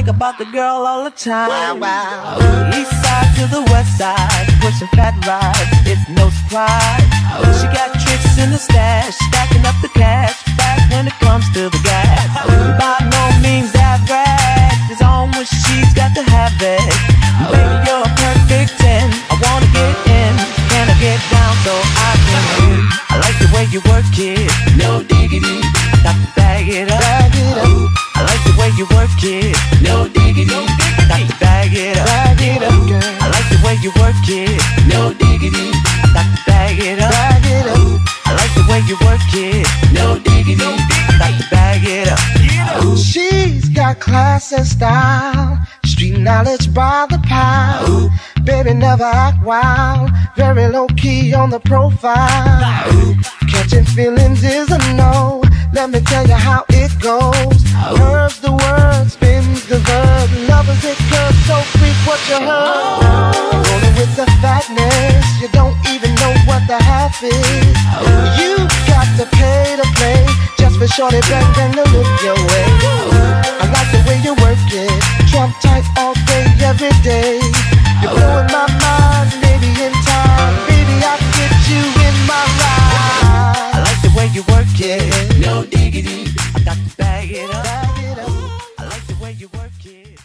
think about the girl all the time. Wow, wow. East side to the west side, pushing fat rides, it's no surprise. She got tricks in the stash, stacking up the cash, fast when it comes to the gas. By no means average, it's on when she's got to have it. Baby, you're a perfect 10. I wanna get in, can I get down so I can win? I like the way you work it, no diggity. I got to bag it up. Bag it up. I like the way you work it, it, no diggity. I got to bag it up. Bag it up. I like the way you work it, no diggity. I got to bag it up. She's got class and style, street knowledge by the pound. Baby never act wild, very low key on the profile. Catching feelings is a no. Let me tell you how it goes. Curves the word, spins the verb. Lovers it curves so freak what you heard is. You don't even know what the half is. Oh, you got to pay to play just for shorty bang and to look your way. Oh, I like the way you work it, trump tight all day, every day. You're blowing my mind, maybe in time, baby I can get you in my ride. I like the way you work it, no diggity. I got to bag it up. I like the way you work it.